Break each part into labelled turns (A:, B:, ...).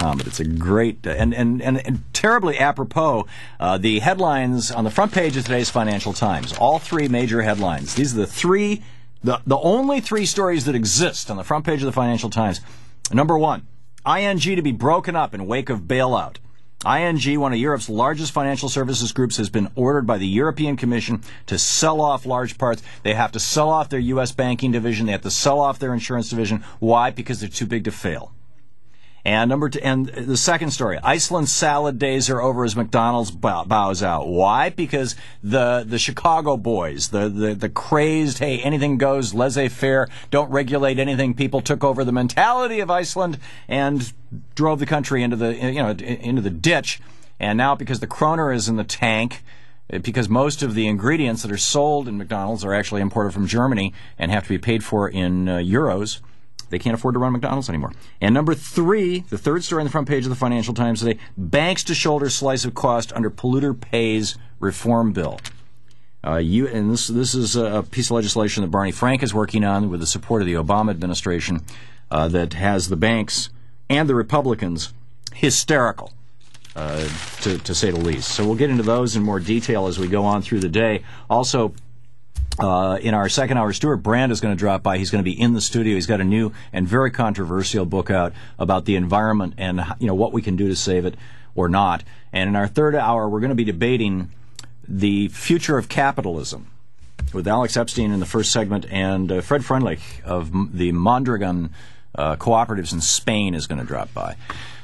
A: But it's a great and and and, and terribly apropos. Uh, the headlines on the front page of today's Financial Times. All three major headlines. These are the three, the the only three stories that exist on the front page of the Financial Times. Number one, ING to be broken up in wake of bailout. ING, one of Europe's largest financial services groups, has been ordered by the European Commission to sell off large parts. They have to sell off their U.S. banking division. They have to sell off their insurance division. Why? Because they're too big to fail. And number two, and the second story, Iceland salad days are over as McDonald's bows out. Why? Because the the Chicago boys, the the, the crazed, hey, anything goes, laissez-faire, don't regulate anything. People took over the mentality of Iceland and drove the country into the you know into the ditch. And now because the kroner is in the tank, because most of the ingredients that are sold in McDonald's are actually imported from Germany and have to be paid for in uh, euros they can't afford to run McDonald's anymore. And number three, the third story on the front page of the Financial Times today: banks to shoulder slice of cost under polluter pays reform bill. Uh, you and this this is a piece of legislation that Barney Frank is working on with the support of the Obama administration uh, that has the banks and the Republicans hysterical. Uh, to, to say the least. So we'll get into those in more detail as we go on through the day. Also, uh, in our second hour, Stewart Brand is going to drop by. He's going to be in the studio. He's got a new and very controversial book out about the environment and you know what we can do to save it or not. And in our third hour, we're going to be debating the future of capitalism with Alex Epstein in the first segment, and uh, Fred Freundlich of the Mondragon uh, cooperatives in Spain is going to drop by.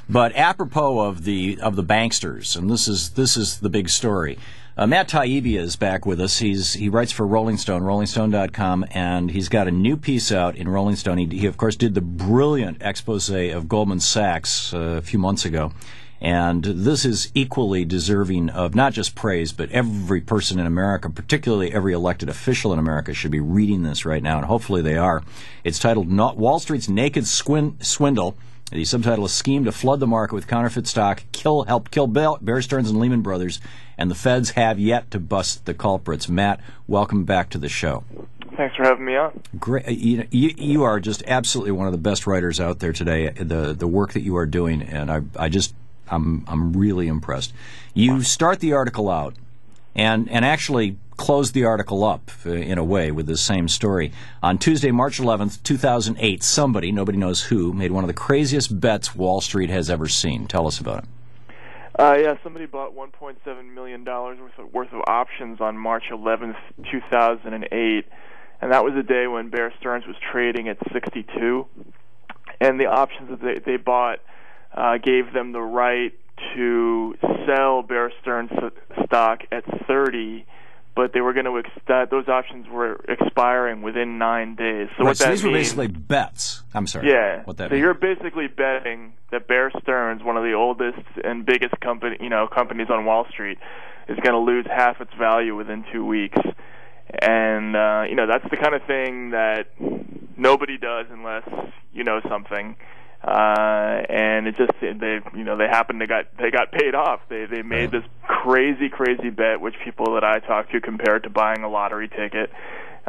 A: But apropos of the of the banksters, and this is this is the big story. Uh, Matt Taibbi is back with us. He's he writes for Rolling Stone, RollingStone.com, and he's got a new piece out in Rolling Stone. He, he of course did the brilliant expose of Goldman Sachs uh, a few months ago, and this is equally deserving of not just praise, but every person in America, particularly every elected official in America, should be reading this right now, and hopefully they are. It's titled "Wall Street's Naked Swindle." The subtitle is "Scheme to Flood the Market with Counterfeit Stock, Kill Help Kill Bear Stearns and Lehman Brothers." and the feds have yet to bust the culprits. Matt, welcome back to the show.
B: Thanks for having me on.
A: Great, you, you are just absolutely one of the best writers out there today. The the work that you are doing, and I I just I'm I'm really impressed. You start the article out, and and actually close the article up uh, in a way with the same story. On Tuesday, March 11th, 2008, somebody, nobody knows who, made one of the craziest bets Wall Street has ever seen. Tell us about it.
B: Uh, yeah, somebody bought 1.7 million dollars worth of, worth of options on March 11th, 2008, and that was a day when Bear Stearns was trading at 62, and the options that they, they bought uh, gave them the right to sell Bear Stearns stock at 30 but they were going to ex- that those options were expiring within nine days.
A: So
B: right,
A: what
B: so
A: that these
B: means,
A: were basically bets. I'm sorry.
B: Yeah.
A: What that
B: so
A: means.
B: you're basically betting that Bear Stearns, one of the oldest and biggest company, you know, companies on Wall Street, is going to lose half its value within two weeks. And uh, you know that's the kind of thing that nobody does unless you know something uh, and it just they you know they happened to got they got paid off. They they made this crazy crazy bet, which people that I talked to compared to buying a lottery ticket.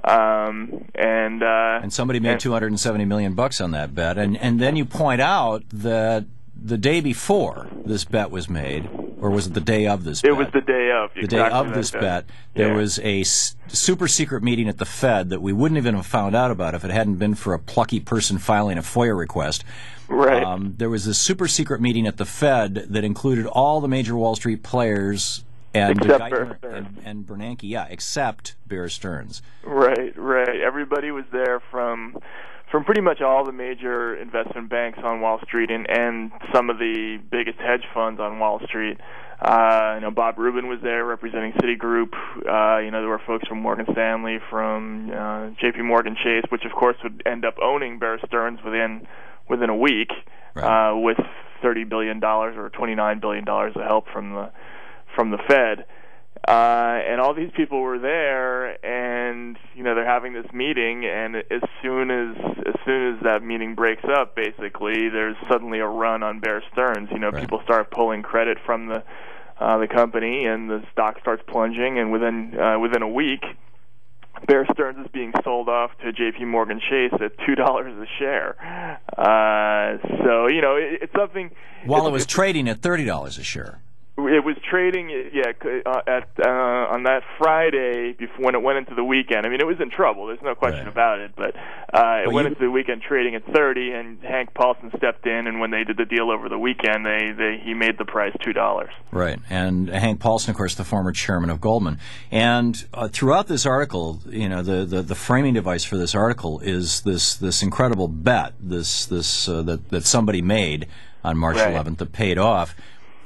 B: Um, and uh,
A: and somebody made two hundred and seventy million bucks on that bet, and and then you point out that the day before this bet was made, or was it the day of this?
B: It
A: bet?
B: was the day of.
A: The
B: exactly
A: day of this
B: bet.
A: bet, there
B: yeah.
A: was a super secret meeting at the Fed that we wouldn't even have found out about if it hadn't been for a plucky person filing a FOIA request.
B: Right.
A: Um, there was a super secret meeting at the Fed that included all the major Wall Street players and
B: Except Bear
A: and, and Bernanke, yeah, except Bear Stearns.
B: Right, right. Everybody was there from from pretty much all the major investment banks on Wall Street and and some of the biggest hedge funds on Wall Street. Uh, you know, Bob Rubin was there representing Citigroup. Uh, you know, there were folks from Morgan Stanley, from uh, J.P. Morgan Chase, which of course would end up owning Bear Stearns within within a week
A: Right.
B: uh, with thirty billion dollars or twenty nine billion dollars of help from the from the Fed. Uh, and all these people were there, and you know they're having this meeting, and as soon as as soon as that meeting breaks up, basically there's suddenly a run on Bear Stearns. You know,
A: Right.
B: people start pulling credit from the uh, the company, and the stock starts plunging, and within uh, within a week, Bear Stearns is being sold off to J.P. Morgan Chase at two dollars a share. Uh, so you know, it, it's something.
A: While it was trading at thirty dollars a share.
B: It was trading, yeah, uh, at uh, on that Friday before when it went into the weekend. I mean, it was in trouble. There's no question
A: Right.
B: about it. But uh, it
A: Well,
B: went
A: you-
B: into the weekend trading at 30, and Hank Paulson stepped in, and when they did the deal over the weekend, they, they he made the price two dollars.
A: Right, and Hank Paulson, of course, the former chairman of Goldman. And uh, throughout this article, you know, the, the, the framing device for this article is this this incredible bet, this this uh, that that somebody made on March
B: Right.
A: 11th that paid off.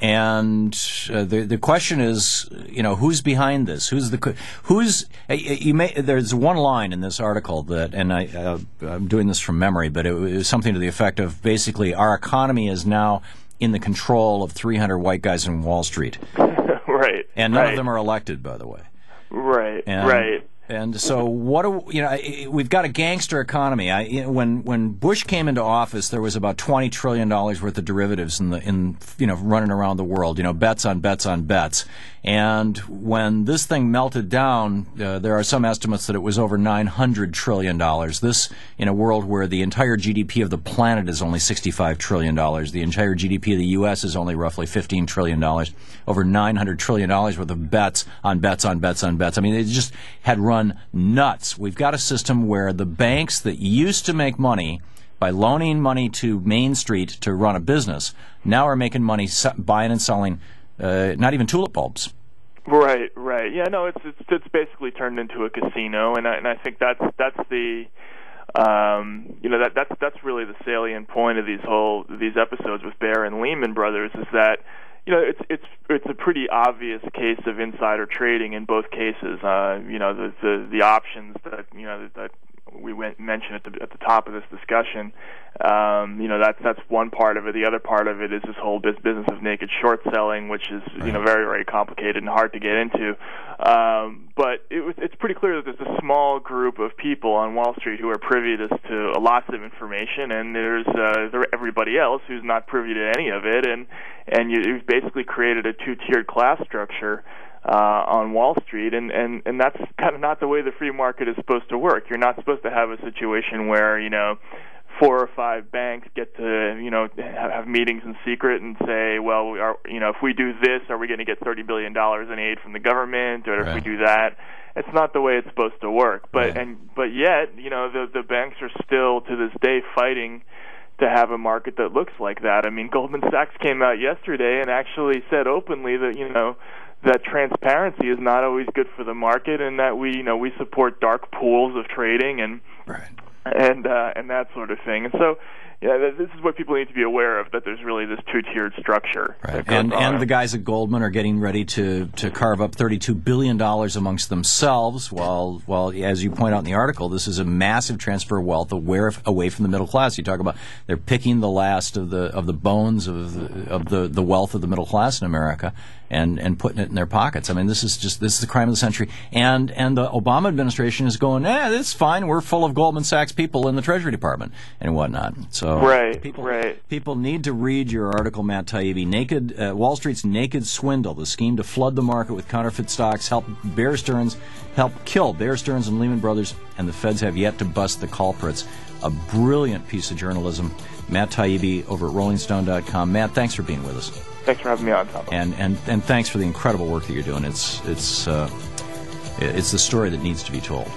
A: And uh, the the question is, you know, who's behind this? Who's the who's uh, you may there's one line in this article that, and I uh, I'm doing this from memory, but it was something to the effect of basically our economy is now in the control of 300 white guys in Wall Street,
B: right.
A: and none
B: right.
A: of them are elected, by the way.
B: Right.
A: And,
B: right.
A: And so, what do you know? We've got a gangster economy. I, when when Bush came into office, there was about twenty trillion dollars worth of derivatives in the in you know running around the world. You know, bets on bets on bets. And when this thing melted down, uh, there are some estimates that it was over nine hundred trillion dollars. This in a world where the entire GDP of the planet is only sixty-five trillion dollars. The entire GDP of the U.S. is only roughly fifteen trillion dollars. Over nine hundred trillion dollars worth of bets on bets on bets on bets. I mean, it just had run nuts. We've got a system where the banks that used to make money by loaning money to Main Street to run a business now are making money buying and selling uh, not even tulip bulbs.
B: Right, right. Yeah, no, it's it's it's basically turned into a casino, and I, and I think that's that's the um, you know that that's that's really the salient point of these whole these episodes with Bear and Lehman Brothers is that you know it's it's it's a pretty obvious case of insider trading in both cases. Uh, you know the the the options that you know that, that we went mentioned at the at the top of this discussion. Um, you know that's that's one part of it. The other part of it is this whole bus- business of naked short selling, which is you know very very complicated and hard to get into. Um, but it was, it's pretty clear that there's a small group of people on Wall Street who are privy to, to lots of information, and there's uh, there everybody else who's not privy to any of it, and and you, you've basically created a two-tiered class structure uh, on Wall Street, and, and, and that's kind of not the way the free market is supposed to work. You're not supposed to have a situation where you know four or five banks get to you know have, meetings in secret and say, well, we are you know if we do this, are we going to get thirty billion dollars in aid from the government, or if we do that? It's not the way it's supposed to work. But
A: Right.
B: and but yet you know the the banks are still to this day fighting to have a market that looks like that. I mean, Goldman Sachs came out yesterday and actually said openly that you know that transparency is not always good for the market, and that we you know we support dark pools of trading and
A: Right.
B: and uh, and that sort of thing. And so, yeah, this is what people need to be aware of that there's really this two-tiered structure.
A: Right. And and the guys at Goldman are getting ready to, to carve up thirty-two billion dollars amongst themselves. While while as you point out in the article, this is a massive transfer of wealth away, away from the middle class. You talk about they're picking the last of the of the bones of the, of the, the wealth of the middle class in America and, and putting it in their pockets. I mean, this is just this is the crime of the century. And and the Obama administration is going, eh, it's fine. We're full of Goldman Sachs people in the Treasury Department and whatnot. So
B: Right,
A: people,
B: right.
A: People need to read your article, Matt Taibbi. Naked uh, Wall Street's naked swindle, the scheme to flood the market with counterfeit stocks, help Bear Stearns, help kill Bear Stearns and Lehman Brothers, and the Feds have yet to bust the culprits. A brilliant piece of journalism. Matt Taibbi over at RollingStone.com. Matt, thanks for being with us,
B: Thanks for having me on, Thom.
A: and and and thanks for the incredible work that you're doing. It's it's uh, it's the story that needs to be told.